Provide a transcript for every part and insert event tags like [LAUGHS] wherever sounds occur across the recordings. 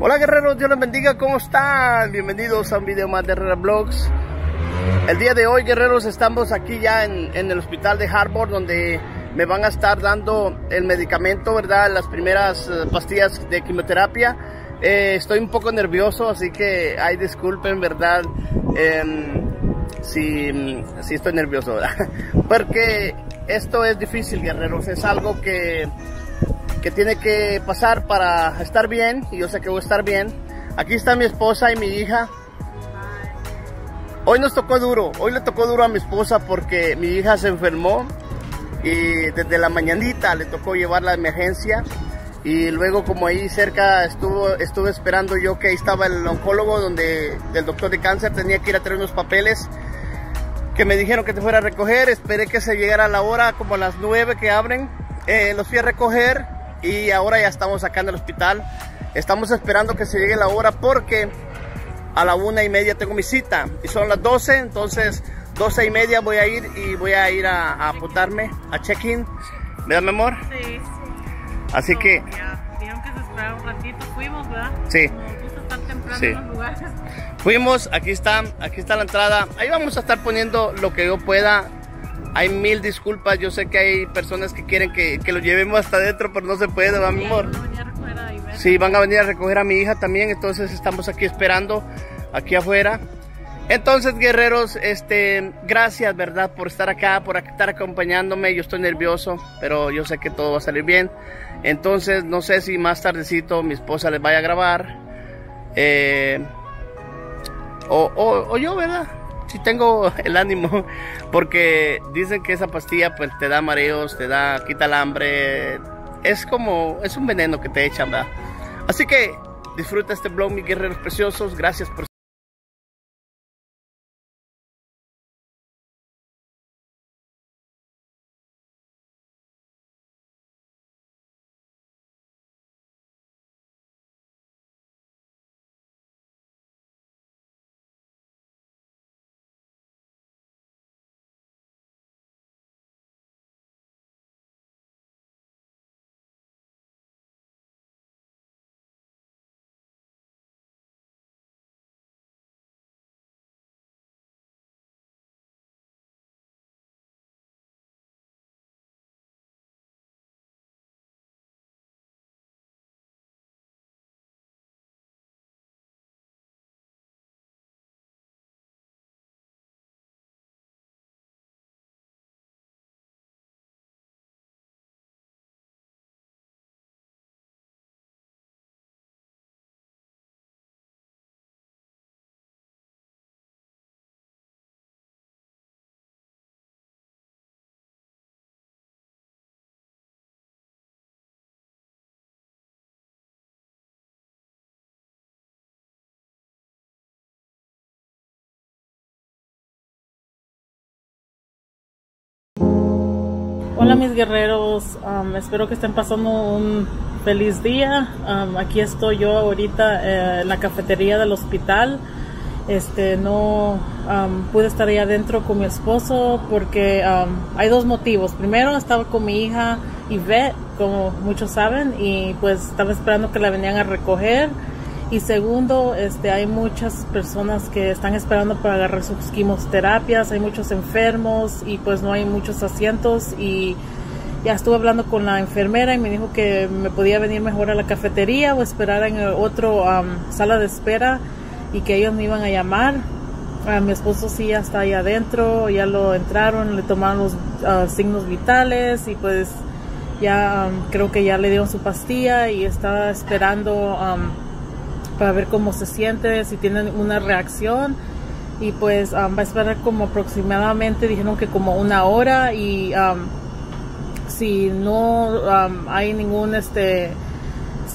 Hola guerreros, Dios les bendiga, ¿cómo están? Bienvenidos a un video más de Herrera Vlogs. El día de hoy guerreros estamos aquí ya en, en, el hospital de Harvard donde me van a estar dando el medicamento, ¿verdad? Las primeras uh, pastillas de quimioterapia. Eh, estoy un poco nervioso, así que ay disculpen, ¿verdad? Eh, si, si estoy nervioso, ¿verdad? [LAUGHS] Porque esto es difícil guerreros, es algo que que tiene que pasar para estar bien y yo sé que voy a estar bien. Aquí está mi esposa y mi hija. Hoy nos tocó duro, hoy le tocó duro a mi esposa porque mi hija se enfermó y desde la mañanita le tocó llevarla a emergencia y luego como ahí cerca estuvo estuve esperando yo que ahí estaba el oncólogo donde el doctor de cáncer tenía que ir a traer unos papeles que me dijeron que te fuera a recoger, esperé que se llegara la hora como a las 9 que abren, eh, los fui a recoger y ahora ya estamos acá en el hospital. Estamos esperando que se llegue la hora porque a la una y media tengo mi cita y son las 12, entonces 12 y media voy a ir y voy a ir a, a apuntarme a check-in. ¿Verdad, mi amor? Sí. Así que... Ya, dijeron que se esperara un ratito, fuimos, ¿verdad? Sí. Sí. Fuimos, aquí está, aquí está la entrada. Ahí vamos a estar poniendo lo que yo pueda. Hay mil disculpas, yo sé que hay personas que quieren que, que lo llevemos hasta adentro, pero no se puede, ¿verdad, mi amor? Sí, van a venir a recoger a mi hija también, entonces estamos aquí esperando, aquí afuera. Entonces, guerreros, este, gracias, ¿verdad? Por estar acá, por estar acompañándome. Yo estoy nervioso, pero yo sé que todo va a salir bien. Entonces, no sé si más tardecito mi esposa les vaya a grabar. Eh, o, o- o yo, ¿verdad? Tengo [LAUGHS] el ánimo, porque dicen que esa pastilla pues te da mareos, te da, quita el hambre, es como, es un veneno que te echan. Así que disfruta este blog, mis guerreros preciosos, gracias por Hola mis guerreros, um, espero que estén pasando un feliz día. Um, aquí estoy yo ahorita eh, en la cafetería del hospital. Este no um, pude estar ahí adentro con mi esposo porque um, hay dos motivos. Primero estaba con mi hija Yvette, como muchos saben, y pues estaba esperando que la venían a recoger. Y segundo, este, hay muchas personas que están esperando para agarrar sus quimioterapias, hay muchos enfermos y pues no hay muchos asientos y ya estuve hablando con la enfermera y me dijo que me podía venir mejor a la cafetería o esperar en otro am, sala de espera y que ellos me iban a llamar. A mi esposo sí ya está ahí adentro, ya lo entraron, le tomaron los ah, signos vitales y pues ya am, creo que ya le dieron su pastilla y está esperando am, para ver cómo se siente, si tienen una reacción y pues um, va a esperar como aproximadamente, dijeron que como una hora y um, si no um, hay ningún este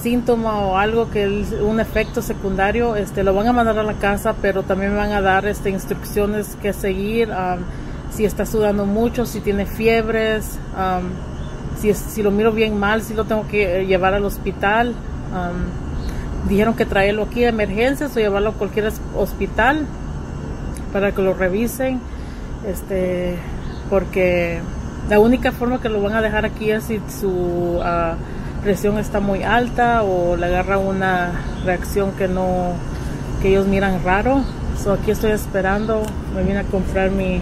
síntoma o algo que el- un efecto secundario, este lo van a mandar a la casa, pero también van a dar este instrucciones que seguir, um, si está sudando mucho, si tiene fiebres, um, si, si lo miro bien mal, si lo tengo que eh, llevar al hospital. Dijeron que traerlo aquí de emergencias o llevarlo a cualquier hospital para que lo revisen este porque la única forma que lo van a dejar aquí es si su ah, presión está muy alta o le agarra una reacción que no que ellos miran raro. So aquí estoy esperando, me vine a comprar mi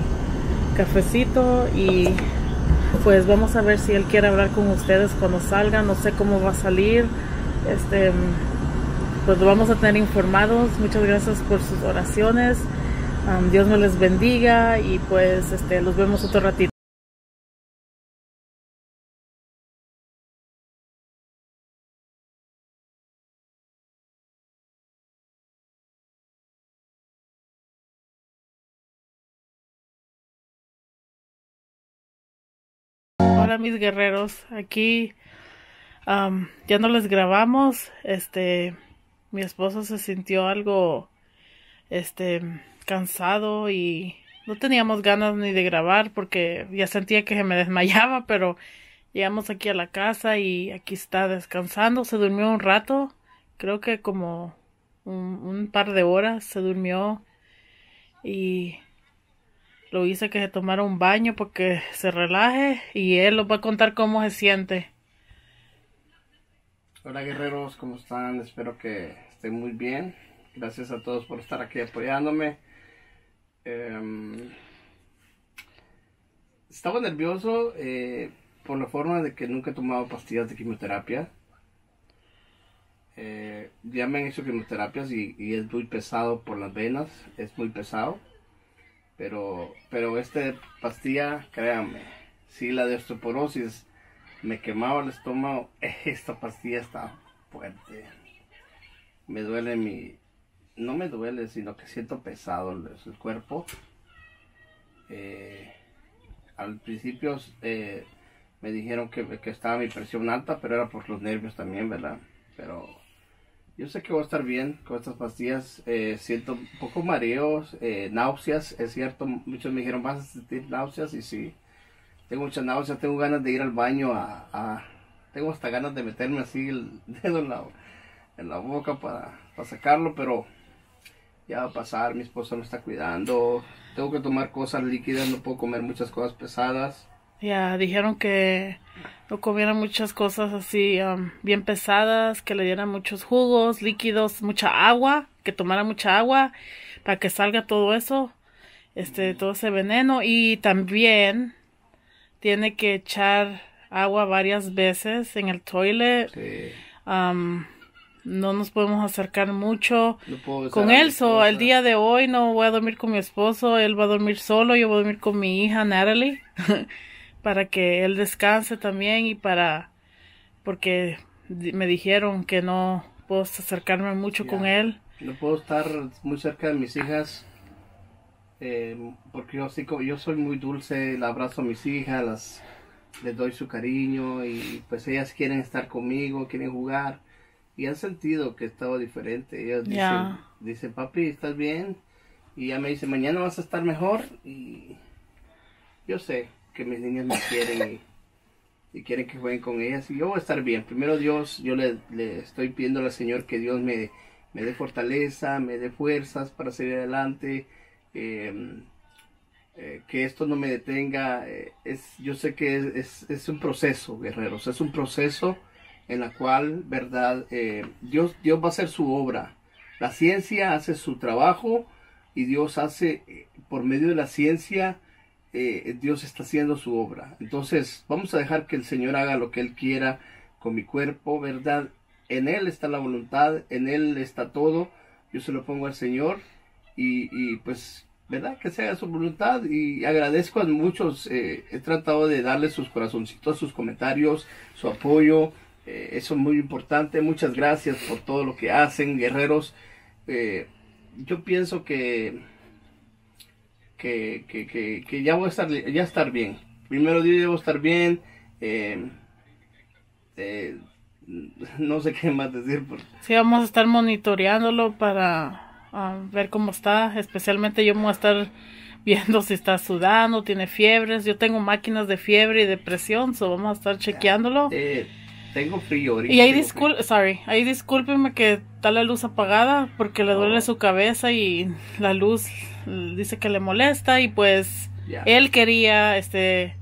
cafecito y pues vamos a ver si él quiere hablar con ustedes cuando salga, no sé cómo va a salir. Este pues lo vamos a tener informados. Muchas gracias por sus oraciones. Dios me les bendiga y pues este los vemos otro ratito. Hola mis guerreros, aquí ya no les grabamos, este, mi esposo se sintió algo, este, cansado y no teníamos ganas ni de grabar porque ya sentía que se me desmayaba, [LAUGHS] pero llegamos aquí a la casa y aquí está descansando, se durmió un rato, creo que como un, un par de horas se durmió y lo hice que se tomara un baño porque se relaje y él lo va a contar cómo se siente. Hola guerreros, ¿cómo están? Espero que estén muy bien. Gracias a todos por estar aquí apoyándome. Em, estaba nervioso eh, por la forma de que nunca he tomado pastillas de quimioterapia. Eh, ya me han hecho quimioterapias y, es muy pesado por las venas, es muy pesado. Pero, pero esta pastilla, créanme, si la de osteoporosis me quemaba el estómago, [LAUGHS] esta pastilla está fuerte. Me duele mi, no me duele, sino que siento pesado el, cuerpo. Eh, al principio eh, me dijeron que, que, estaba mi presión alta, pero era por los nervios también, ¿verdad? Pero yo sé que voy a estar bien con estas pastillas. Eh, siento un poco mareos, eh, náuseas, es cierto. Muchos me dijeron, vas a sentir náuseas y sí. Tengo muchas náuseas, tengo ganas de ir al baño a... tengo hasta ganas de meterme así el [LAUGHS] dedo en la, en la boca para, para sacarlo, pero ya va a pasar. Mi esposa me está cuidando. Tengo que tomar cosas líquidas, no puedo comer muchas cosas pesadas. Ya, dijeron que no comiera muchas cosas así um, bien pesadas, que le dieran muchos jugos, líquidos, mucha agua, que tomara mucha agua para que salga todo eso, este, todo ese veneno y también tiene que echar agua varias veces en el toilet. Um, no nos podemos acercar mucho con él. So, el día de hoy no voy a dormir con mi esposo, él va a dormir solo, yo voy a dormir con mi hija Natalie. [LAUGHS] para que él descanse también y para porque me dijeron que no puedo acercarme mucho con él. No puedo estar muy cerca de mis hijas eh, porque yo, yo soy muy dulce, le abrazo a mis hijas, las, les doy su cariño y pues ellas quieren estar conmigo, quieren jugar y han sentido que estaba diferente. Ellas dicen, dicen, papi, ¿estás bien? Y ya me dice, mañana vas a estar mejor y yo sé, que mis niñas me quieren y, quieren que jueguen con ellas y yo voy a estar bien. Primero Dios, yo le, estoy pidiendo al Señor que Dios me, me dé fortaleza, me dé fuerzas para seguir adelante, em, eh, que esto no me detenga. Eh, es, yo sé que es, es, un proceso, guerreros, es un proceso en la cual, verdad, eh, Dios, Dios va a hacer su obra. La ciencia hace su trabajo y Dios hace por medio de la ciencia Dios está haciendo su obra. Entonces, vamos a dejar que el Señor haga lo que Él quiera con mi cuerpo, ¿verdad? En Él está la voluntad, en Él está todo. Yo se lo pongo al Señor y, pues, ¿verdad? Que sea su voluntad y agradezco a muchos. Eh, he tratado de darles sus corazoncitos, sus comentarios, su apoyo. Eh, eso es muy importante. Muchas gracias por todo lo que hacen, guerreros. yo pienso que que, que, que, ya voy a estar, ya estar bien. Primero día debo estar bien. Eh, eh, no sé qué más decir. Sí, vamos a estar monitoreándolo para ah, ver cómo está. Especialmente yo voy a estar viendo si está sudando, tiene fiebres. Yo tengo máquinas de fiebre y de presión, so vamos a estar chequeándolo. Eh, tengo frío ahorita. Y ahí, discul sorry, ahí discúlpeme que está la luz apagada porque le duele oh. su cabeza y la luz dice que le molesta y pues él quería este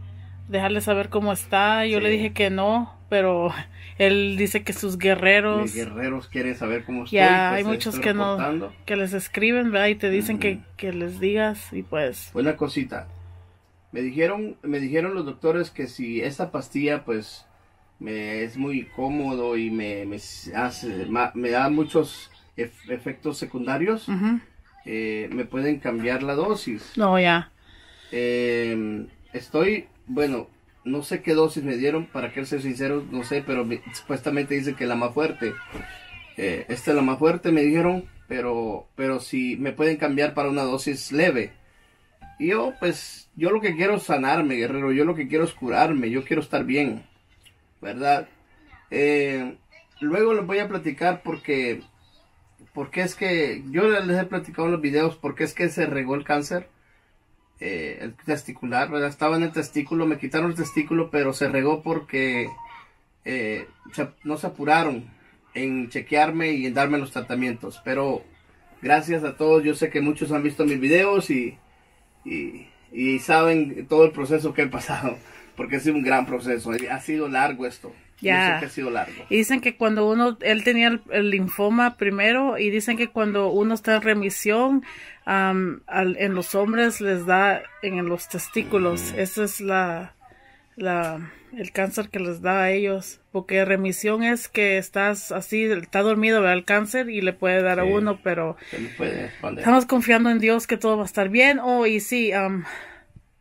dejarle saber cómo está. Yo le dije que no, pero él dice que sus guerreros... Mis guerreros quieren saber cómo estoy. Ya, pues, hay muchos que no, reportando. que les escriben, ¿verdad? Y te dicen que, que les digas y pues... Una cosita. Me dijeron, me dijeron los doctores que si esta pastilla, pues, me es muy cómodo y me, me hace, me da muchos ef- efectos secundarios, eh, me pueden cambiar la dosis. No, ya. Eh, estoy, bueno, no sé qué dosis me dieron, para que ser sincero, no sé, pero me- supuestamente dice que la más fuerte. Eh, esta es la más fuerte, me dijeron, pero, pero si me pueden cambiar para una dosis leve. Yo, pues, yo lo que quiero es sanarme, guerrero, yo lo que quiero es curarme, yo quiero estar bien, ¿verdad? Eh, luego les voy a platicar porque, porque es que, yo les he platicado en los videos, porque es que se regó el cáncer eh, el testicular, ¿verdad? Estaba en el testículo, me quitaron el testículo, pero se regó porque eh, no se apuraron en chequearme y en darme los tratamientos. Pero gracias a todos, yo sé que muchos han visto mis videos y, y saben todo el proceso que he pasado, [LAUGHS] porque ha sido un gran proceso, ha sido largo esto. Ya. sé que ha sido largo. Y dicen que cuando uno, él tenía el, el linfoma primero y dicen que cuando uno está en remisión, am, al- en los hombres les da en los testículos. Ese es la, la, el cáncer que les da a ellos. Porque remisión es que estás así, está dormido, ¿verdad? El cáncer y le puede dar a uno, pero puede estamos confiando en Dios que todo va a estar bien. Oh, y sí,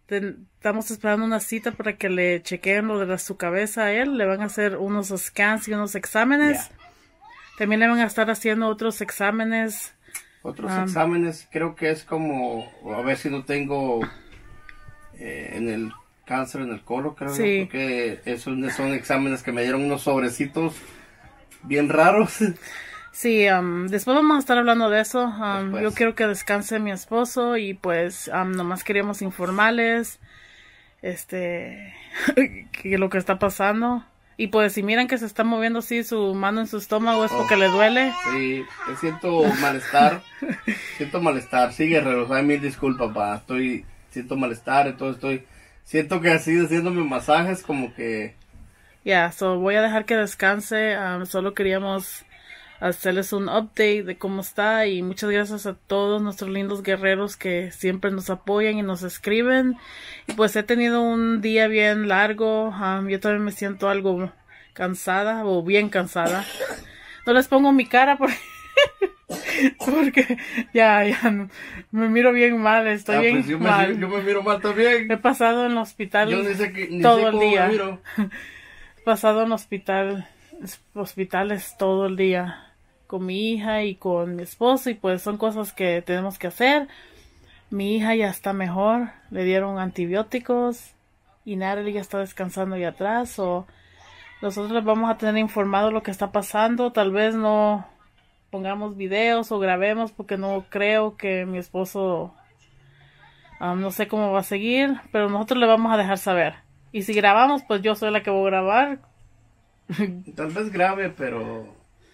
ten- estamos esperando una cita para que le chequeen lo de la- su cabeza a él. Le van a hacer unos scans y unos exámenes. También le van a estar haciendo otros exámenes. Otros Ah. exámenes creo que es como a ver si no tengo eh, en el cáncer en el colon, creo Sí. porque esos son exámenes que me dieron unos sobrecitos bien raros. [LAUGHS] Sí, am, después vamos a estar hablando de eso. Después. yo quiero que descanse mi esposo y pues am, nomás queríamos informarles este [LAUGHS] que lo que está pasando. Y pues si miran que se está moviendo así su mano en su estómago es Oh. porque le duele. Sí, siento malestar, [LAUGHS] siento malestar, sí guerreros, hay mil disculpas, pa, estoy, siento malestar, entonces estoy, siento que así haciéndome masajes como que, Ya, so voy a dejar que descanse. am, solo queríamos hacerles un update de cómo está y muchas gracias a todos nuestros lindos guerreros que siempre nos apoyan y nos escriben. Y pues he tenido un día bien largo. am, yo también me siento algo cansada o bien cansada. No les pongo mi cara [LAUGHS] porque, porque ya, ya no- me miro bien mal, estoy Ah, bien pues yo, me, mal. yo me miro mal también, He pasado en el hospital yo ni sé, que, ni todo sé el me día. miro. [LAUGHS] pasado en hospital, hospitales todo el día con mi hija y con mi esposo y pues son cosas que tenemos que hacer. Mi hija ya está mejor, le dieron antibióticos y Natalie ya está descansando allá atrás o nosotros vamos a tener informado lo que está pasando, tal vez no pongamos videos o grabemos porque no creo que mi esposo ah, no sé cómo va a seguir, pero nosotros le vamos a dejar saber. Y si grabamos, pues yo soy la que voy a grabar. [LAUGHS] Tal vez grave, pero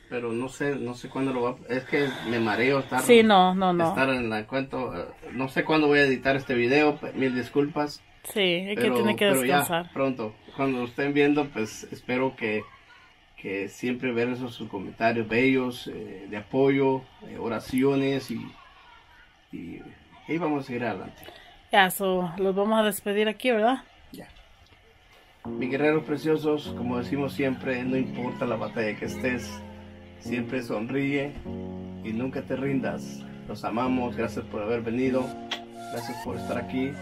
pero no sé, no sé cuándo lo va a... Es que me mareo estar, Sí, no, no, no. estar en la cuento. eh, No sé cuándo voy a editar este video, mil disculpas. Sí, es que tiene que pero ya, descansar. pronto. Cuando lo estén viendo, pues espero que, que siempre ver esos sus comentarios bellos, eh, de apoyo, eh, oraciones y, y ahí vamos a seguir adelante. Ya, so, los vamos a despedir aquí, ¿verdad? Mis guerreros preciosos, como decimos siempre, no importa la batalla que estés, siempre sonríe y nunca te rindas. Los amamos, gracias por haber venido, gracias por estar aquí.